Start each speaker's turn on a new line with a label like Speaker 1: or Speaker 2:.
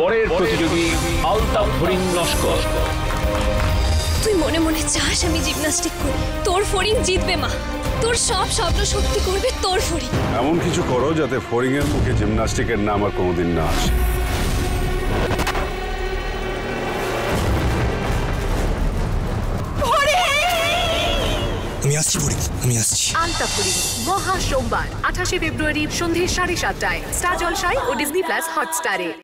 Speaker 1: পরের প্রতিযোগী আলতাফ হরিণ লস্কর।
Speaker 2: তুই মনে মনে চাস আমি জিমনাস্টিক করি? তোর ফরিং জিতবে মা। তোর সব স্বপ্ন সত্যি করবে তোর ফরিং
Speaker 3: এমন কিছু করো যাতে ফরিং এর মুখে জিমনাস্টিকের নাম আর কোনোদিন না আসে।
Speaker 4: আমি আসছি ফরিং আমি আসছি।
Speaker 5: আলতাপুরি মহা সোমবার আঠাশে ফেব্রুয়ারি সন্ধে সাড়ে সাতটায়। স্টার জলসায় ও ডিজনি প্লাস হটস্টারে।